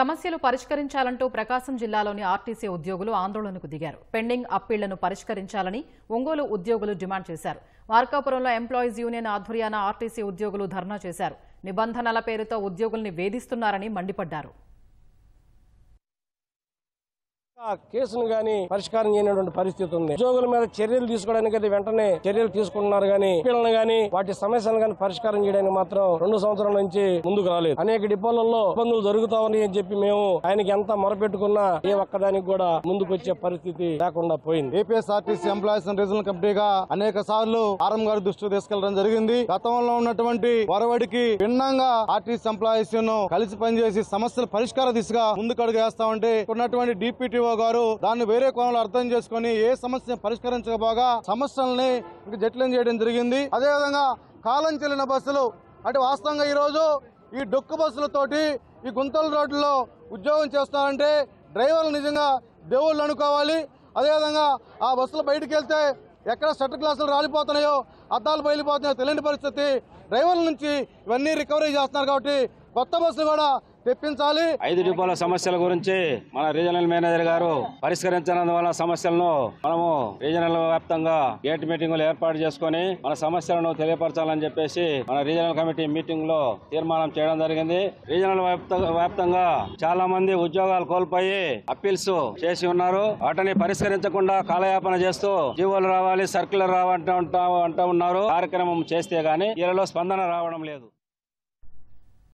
సమస్యలు పరిష్కరించాలంటూ ప్రకాశం జిల్లాలోని ఆర్టీసీ ఉద్యోగులు ఆందోళనకు దిగారు. పెండింగ్ అప్పీళ్ళను పరిష్కరించాలని ఒంగోలు ఉద్యోగులు డిమాండ్ చేశారు. మార్కాపురంలో ఎంప్లాయీస్ యూనియన్ ఆధ్వర్యాన ఆర్టీసీ ఉద్యోగులు ధర్నా చేశారు. నిబంధనల పేరుతో ఉద్యోగుల్ని వేధిస్తున్నారని మండిపడ్డారు. ఆ కేసును గాని పరిష్కారం చేయనటువంటి పరిస్థితి ఉంది. ఉద్యోగుల మీద చర్యలు తీసుకోవడానికి అయితే వెంటనే చర్యలు తీసుకుంటున్నారు గానీ పిల్లలను గాని వాటి సమస్యలను గాని పరిష్కారం చేయడానికి మాత్రం రెండు సంవత్సరాల నుంచి ముందుకు రాలేదు. అనేక డిపోలలో ఇబ్బందులు జరుగుతామని అని చెప్పి మేము ఆయనకి ఎంత మొరపెట్టుకున్నా ఏ ఒక్కదానికి కూడా ముందుకు వచ్చే పరిస్థితి లేకుండా పోయింది. ఏపీఎస్ఆర్టీసీ ఎంప్లాయీస్ అండ్ రీజనల్ కమిటీగా అనేక సార్లు ఆర్ఎం గారి దృష్టికి తీసుకెళ్ళడం జరిగింది. గతంలో ఉన్నటువంటి వరవడికి భిన్నంగా ఆర్టీసీ ఎంప్లాయీస్ను కలిసి పనిచేసి సమస్యల పరిష్కార దిశగా ముందుకడుగు వేస్తామంటే ఉన్నటువంటి చంద్రబాబు గారు దాన్ని వేరే కోణంలో అర్థం చేసుకుని ఏ సమస్యను పరిష్కరించకపోగా సమస్యల్ని జట్లం చేయడం జరిగింది. అదేవిధంగా కాలం చెల్లిన బస్సులు అంటే వాస్తవంగా ఈరోజు ఈ డొక్కు బస్సులతోటి ఈ గుంతల రోడ్లలో ఉద్యోగం చేస్తారంటే డ్రైవర్లు నిజంగా దేవుళ్ళు అనుకోవాలి. అదేవిధంగా ఆ బస్సులు బయటికి వెళ్తే ఎక్కడ షట్టర్ గ్లాసులు రాలిపోతున్నాయో అద్దాలు బయలిపోతున్నాయో తెలియని పరిస్థితి. డ్రైవర్ల నుంచి ఇవన్నీ రికవరీ చేస్తున్నారు కాబట్టి కొత్త బస్సులు కూడా తెప్పించాలి. ఐదు డిపోల సమస్యల గురించి మన రీజనల్ మేనేజర్ గారు పరిష్కరించినందువల్ల సమస్యలను మనము రీజనల్ వ్యాప్తంగా గేట్ మీటింగులు ఏర్పాటు చేసుకొని మన సమస్యలను తెలియపరచాలని చెప్పేసి మన రీజనల్ కమిటీ మీటింగ్లో తీర్మానం చేయడం జరిగింది. రీజనల్ వ్యాప్తంగా చాలా మంది ఉద్యోగాలు కోల్పోయి అప్పీల్స్ చేసి ఉన్నారు. వాటిని పరిష్కరించకుండా కాలయాపన చేస్తూ జీవోలు రావాలి సర్కులర్ రావంటా అంటూ ఉన్నారు. కార్యక్రమం చేస్తే గానీ వీళ్ళలో స్పందన రావడం లేదు.